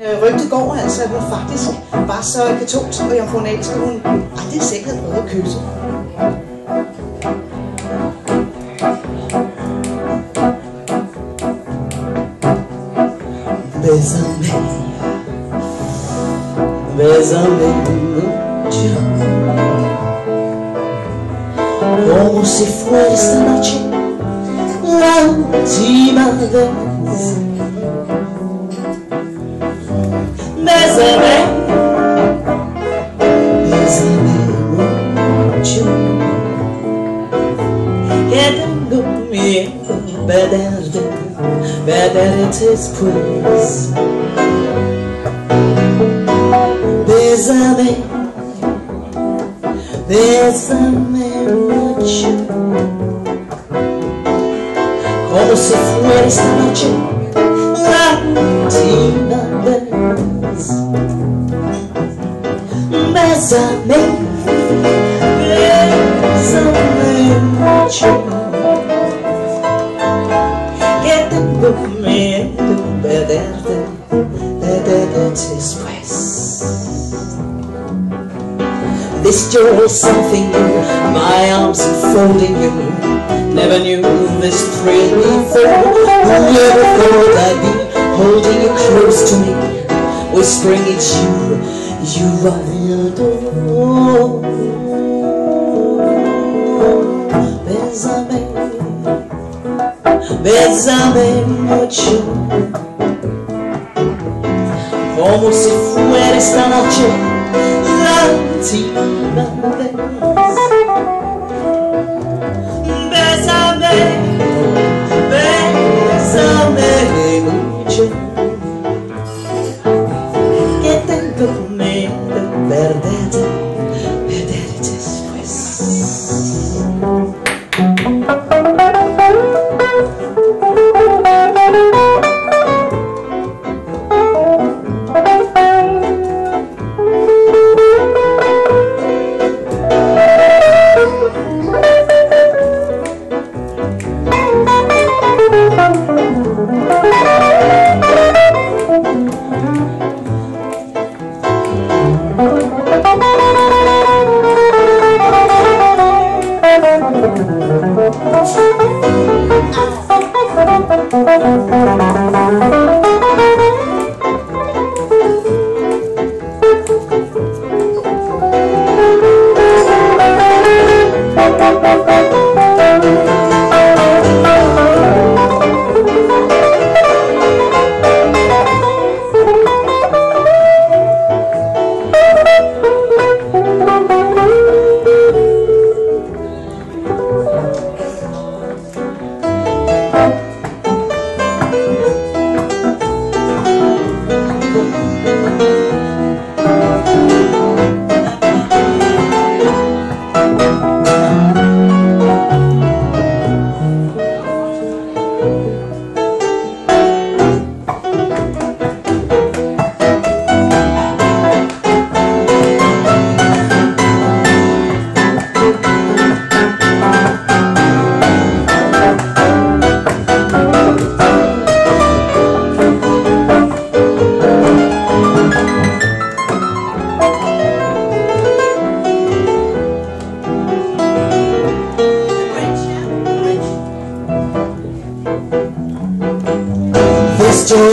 Øh, Rygte går altså, at hun faktisk var så katolsk og jomfronalsk, at hun aldrig selv havde prøvet at kysse. Bésame, bésame mucho Como si fuera esta noche la última vez يدلهم بدرد بدرت پوز بزنه بزنه نوچه Como se for esta noite latina vez Bésame This joy is something new, my arms enfolding you Never knew this thrill before. Who ever thought I'd be holding you close to me Whispering it's you, you I adore Bésame, bésame mucho Como si fuera esta noche 情难分。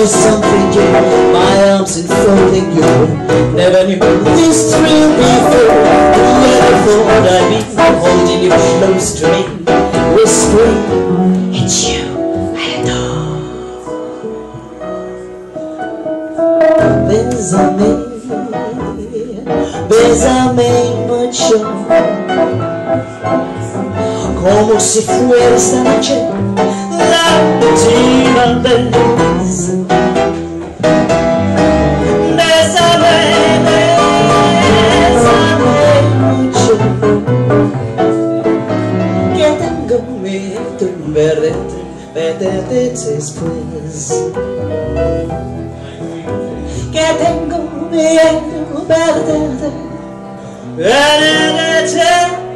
Is something new, my arms enfolding you Never knew this thrill before. Whoever thought I'd be holding you close to me Whispering, it's you I adore. Bésame, bésame mucho Como si fuera esta noche la última vez perderte, perderte después Que tengo miedo perderte, perderte